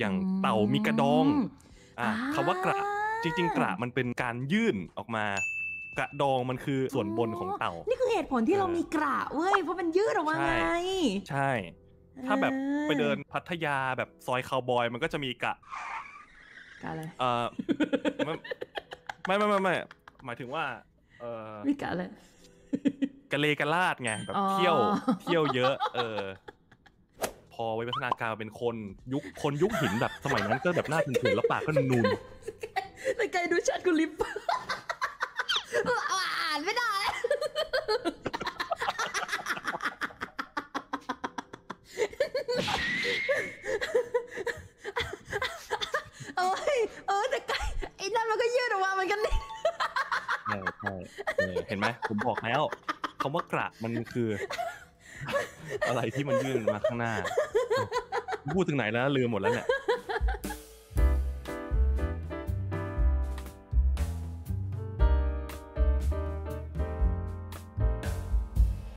อย่างเต่ามีกระดองอะอ่าคำว่ากระจริง ๆ กระมันเป็นการยื่นออกมากระดองมันคือส่วนบนของเต่า นี่คือเหตุผลที่เราเออมีกระเว้ยเพราะมันยืดออกมาใช่ไง ใช่ ถ้าแบบไปเดินพัทยาแบบซอยคาวบอย มันก็จะมีกระกระอะไรเอ่อไม่ไม่ไม่ไม่ไม่หมายถึงว่า เออมีกระอะไรกะเลกะลาดไงแบบอ๋อเที่ยวเที่ยวเยอะ เออ พอวิวัฒนาการเป็นคนยุคคนยุคหินแบบสมัยนั้นก็แบบหน้าถึงๆแล้วปากก็นูนแต่ไกลดูชัดกูลิฟอ่านไม่ได้ เอ้ยเออแต่ไกลไอ้นั่นมันก็ยืดออกมาเหมือนกันนี่ใช่ใช่เออเห็นไหมผมบอกแล้วคำว่ากระมันคือ อะไรที่มันยื่นมาข้างหน้า พูดถึงไหนแล้วลืมหมดแล้วเนี่ย